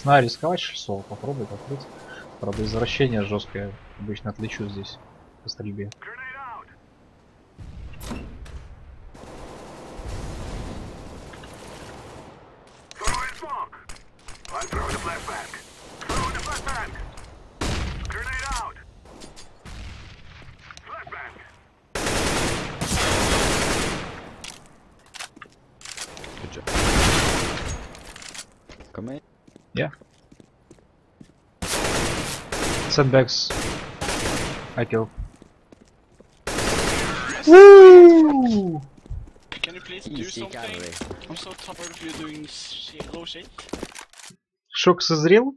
Макс, на рисковать соло, попробуй открыть. Правда, извращение жесткое. Обычно отличу здесь по стрельбе. Come in. Sandbags. I kill. Woo! Can you please do Easy something? carry. I'm so tired of you doing zero shit. Шок созрел?